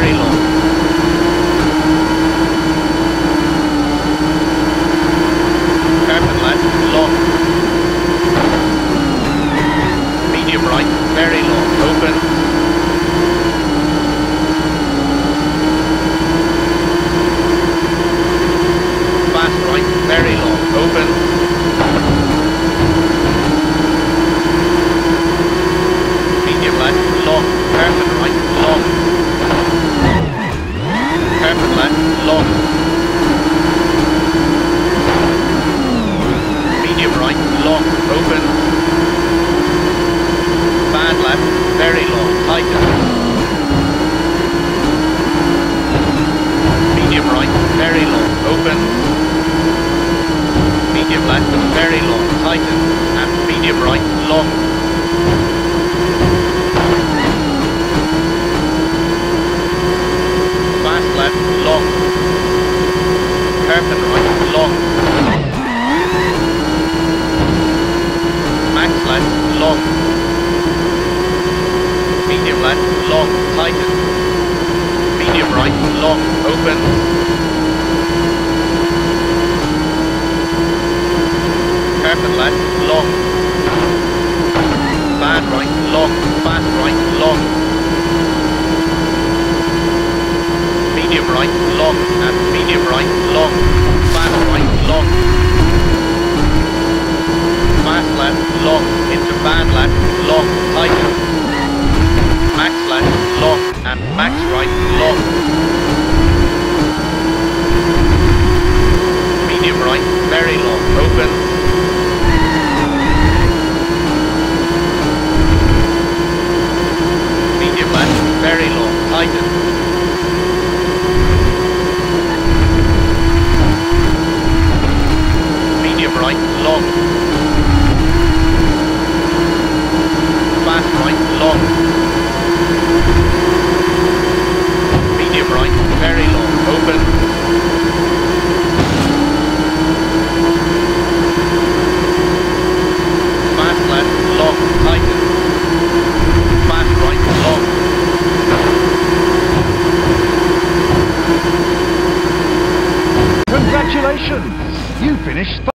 very long. Curve left, long. Medium right, very long, open, long. Medium right, long, open. Bad left, very long, tighten. Medium right, very long, open. Medium left, very long, tighten. And medium right, open. Careful left, long. Bad right, long, fast right, long. Medium right, long, and medium right, long. Fast right, long. You finished.